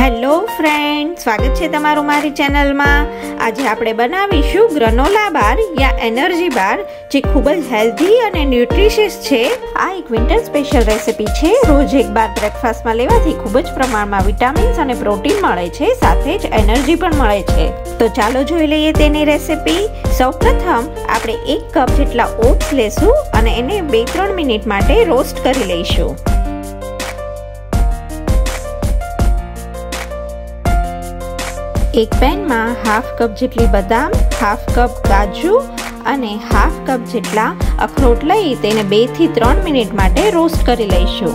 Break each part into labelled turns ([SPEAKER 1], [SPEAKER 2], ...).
[SPEAKER 1] Hello friend, સ્વાગત છે તમારું મારી ચેનલમાં. આજે આપણે બનાવીશું ગ્રનોલા બાર યા એનર્જી બાર જે ખૂબ જ હેલ્ધી અને ન્યુટ્રિશિયસ છે. આ એક વિન્ટર સ્પેશિયલ રેસિપી છે. રોજ એક બાર બ્રેકફાસ્ટમાં લેવાથી ખૂબ જ પ્રમાણમાં વિટામિન્સ અને પ્રોટીન મળે છે, સાથે જ એનર્જી પણ મળે છે. તો ચાલો જોઈ લઈએ તેની રેસિપી સૌપ્રથમ આપણે એક કપ જેટલા ઓટ્સ લેશું અને એને બે ત્રણ મિનિટ માટે રોસ્ટ કરી લઈશું. એક પેનમાં હાફ કપ જેટલી બદામ, હાફ કપ કાજુ અને હાફ કપ જેટલા અખરોટ લઈ તેને બેથી ત્રણ મિનિટ માટે રોસ્ટ કરી લઈશું.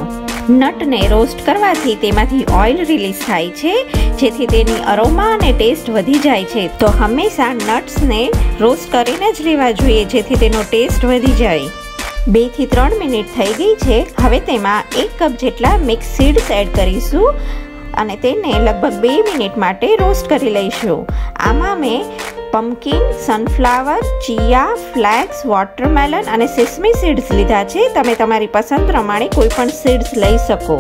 [SPEAKER 1] નટને રોસ્ટ કરવાથી તેમાંથી ઓઇલ રિલીઝ થાય છે, જેથી તેની અરોમા અને ટેસ્ટ વધી જાય છે. તો હંમેશા નટ્સને રોસ્ટ કરીને જ લેવા જોઈએ, જેથી તેનો ટેસ્ટ વધી જાય. બેથી ત્રણ મિનિટ થઈ ગઈ છે, હવે તેમાં એક કપ જેટલા મિક્સ સીડ્સ એડ કરીશું. અને તેને લગભગ બે મિનિટ માટે રોસ્ટ કરી લઈશું. આમાં મેં pumpkin sunflower chia flax watermelon અને સેસમી સીડ્સ લીધા છે. તમે તમારી પસંદ પ્રમાણે કોઈ પણ સીડ્સ લઈ શકો.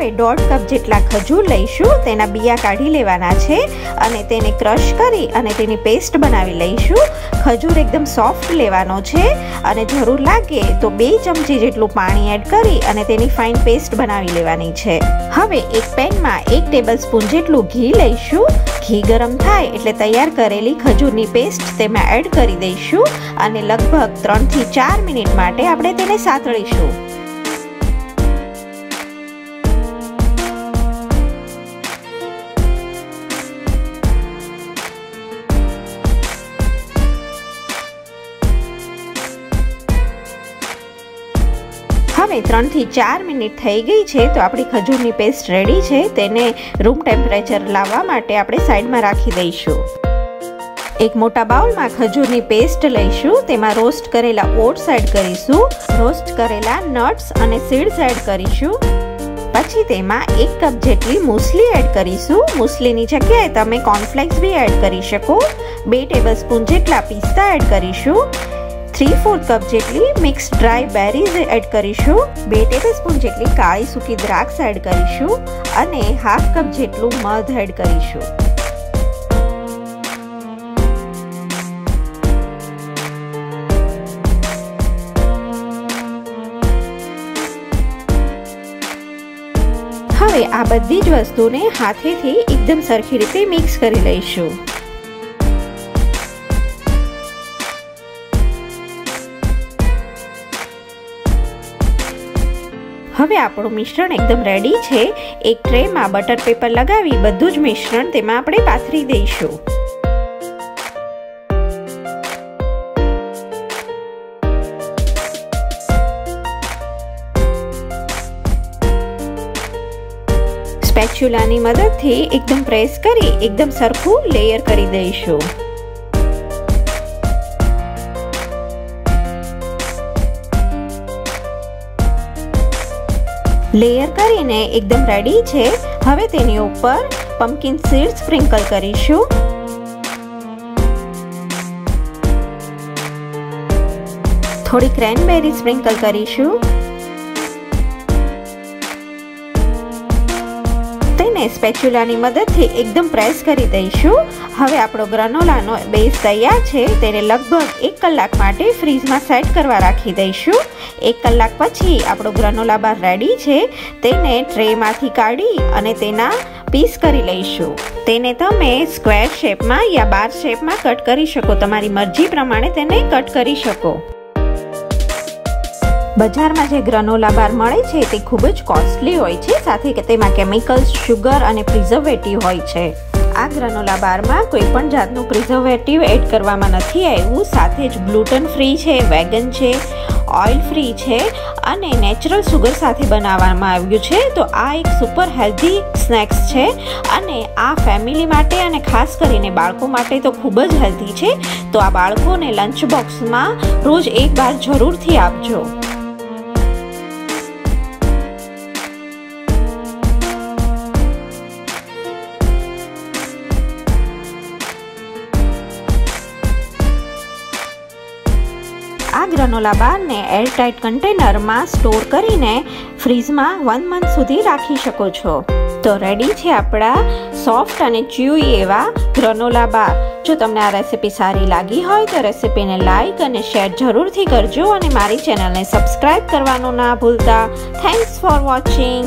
[SPEAKER 1] હવે દોઢ કપ જેટલા ખજૂર લઈશું, તેના બિયા કાઢી લેવાના છે અને તેને ક્રશ કરી અને તેની પેસ્ટ બનાવી લઈશું. ખજૂર એકદમ સોફ્ટ લેવાનો છે અને જરૂર લાગે તો બે ચમચી જેટલું પાણી એડ કરી અને તેની ફાઇન પેસ્ટ બનાવી લેવાની છે. હવે એક પેનમાં એક ટેબલ સ્પૂન જેટલું ઘી લઈશું. ઘી ગરમ થાય એટલે તૈયાર કરેલી ખજૂરની પેસ્ટ તેમાં એડ કરી દઈશું અને લગભગ ત્રણથી ચાર મિનિટ માટે આપણે તેને સાતળીશું. હવે ત્રણથી ચાર મિનિટ થઈ ગઈ છે તો આપણી ખજૂરની પેસ્ટ રેડી છે. તેને રૂમ ટેમ્પરેચર લાવવા માટે આપણે સાઈડમાં રાખી દઈશું. એક મોટા બાઉલમાં ખજૂરની પેસ્ટ લઈશું. તેમાં રોસ્ટ કરેલા ઓટ્સ એડ કરીશું. રોસ્ટ કરેલા નટ્સ અને સીડ્સ એડ કરીશું. પછી તેમાં એક કપ જેટલી મૂસલી એડ કરીશું. મૂસલીની જગ્યાએ તમે કોર્નફ્લેક્સ બી એડ કરી શકો. બે ટેબલ સ્પૂન જેટલા પિસ્તા એડ કરીશું. થ્રી ફોર્થ કપ જેટલી મિક્સ ડ્રાય બેરીઝ એડ કરીશું. બે ટેબલ સ્પૂન જેટલી કાળી સૂકી દ્રાક્ષ એડ કરીશું અને હાફ કપ જેટલું મધ એડ કરીશું. હવે આ બધી જ વસ્તુને હાથેથી એકદમ સરખી રીતે મિક્સ કરી લઈશું. હવે આપણું મિશ્રણ એકદમ રેડી છે. એક ટ્રેમાં બટર પેપર લગાવી બધું જ મિશ્રણ તેમાં આપણે પાથરી દઈશું. સ્પેચ્યુલાની મદદથી એકદમ પ્રેસ કરી એકદમ સરખું લેયર કરી દઈશું. લેયર કરીને એકદમ રેડી છે. હવે તેની ઉપર પમ્પકિન સીડ સ્પ્રિંકલ કરીશું. થોડી ક્રેનબેરી સ્પ્રિંકલ કરીશું. તેને સ્પેચ્યુલાની મદદથી એકદમ પ્રેસ કરી દઈશું. હવે આપણો ગ્રનોલાનો બેઝ તૈયાર છે. તેને લગભગ એક કલાક માટે ફ્રીજમાં સેટ કરવા રાખી દઈશું. એક કલાક પછી આપણો ગ્રનોલા બાર રેડી છે. તેને ટ્રેમાંથી કાઢી અને તેના પીસ કરી લઈશું. તેને તમે સ્ક્વેર શેપમાં યા બાર શેપમાં કટ કરી શકો. તમારી મરજી પ્રમાણે તેને કટ કરી શકો. બજારમાં જે ગ્રનોલા બાર મળે છે તે ખૂબ જ કોસ્ટલી હોય છે, સાથે કે તેમાં કેમિકલ્સ શુગર અને પ્રિઝર્વેટિવ હોય છે. આ ગ્રનોલા બારમાં કોઈ પણ જાતનું પ્રિઝર્વેટિવ એડ કરવામાં નથી આવ્યું, સાથે જ ગ્લુટન ફ્રી છે વેગન છે ઓઇલ ફ્રી છે અને નેચરલ સુગર સાથે બનાવવામાં આવ્યું છે. તો આ એક સુપર હેલ્ધી સ્નેક્સ છે અને આ ફેમિલી માટે અને ખાસ કરીને બાળકો માટે તો ખૂબ જ હેલ્ધી છે. તો આ બાળકોને લંચ બોક્સમાં રોજ એક બાર જરૂરથી આપજો. ગ્રનોલા બારને એરટાઇટ કન્ટેનરમાં સ્ટોર કરીને ફ્રીઝમાં વન મંથ સુધી રાખી શકો છો. તો રેડી છે આપણા સોફ્ટ અને ચ્યુઈ એવા ગ્રનોલા બાર જો તમને આ રેસિપી સારી લાગી હોય તો રેસિપીને લાઇક અને શેર જરૂરથી કરજો અને મારી ચેનલને સબસ્ક્રાઈબ કરવાનું ના ભૂલતા. Thanks for watching